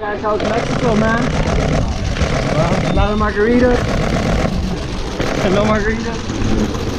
Guys, how's Mexico, man? Well, a lot of margaritas. Hello, no margaritas.